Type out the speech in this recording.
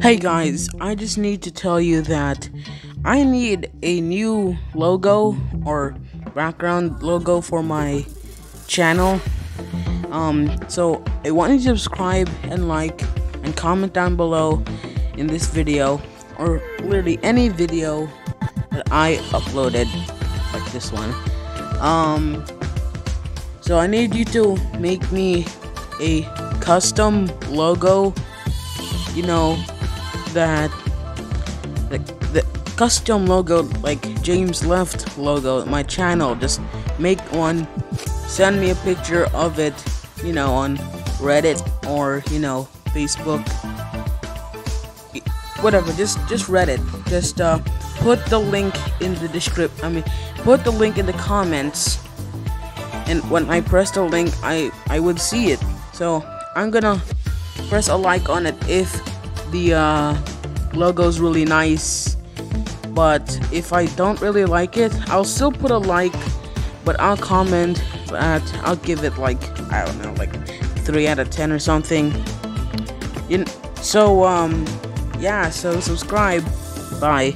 Hey guys, I just need to tell you that I need a new logo or background logo for my channel. Um, so I want you to subscribe and like and comment down below in this video or literally any video that I uploaded like this one. Um, so I need you to make me a custom logo, you know, that the, the custom logo like James Left logo my channel just make one send me a picture of it you know on Reddit or you know Facebook. Whatever just just Reddit. Just uh put the link in the description I mean put the link in the comments. And when I press the link I I would see it. So I'm gonna press a like on it if the uh, logo's really nice but if I don't really like it I'll still put a like but I'll comment but I'll give it like I don't know like 3 out of 10 or something. You so um yeah so subscribe. Bye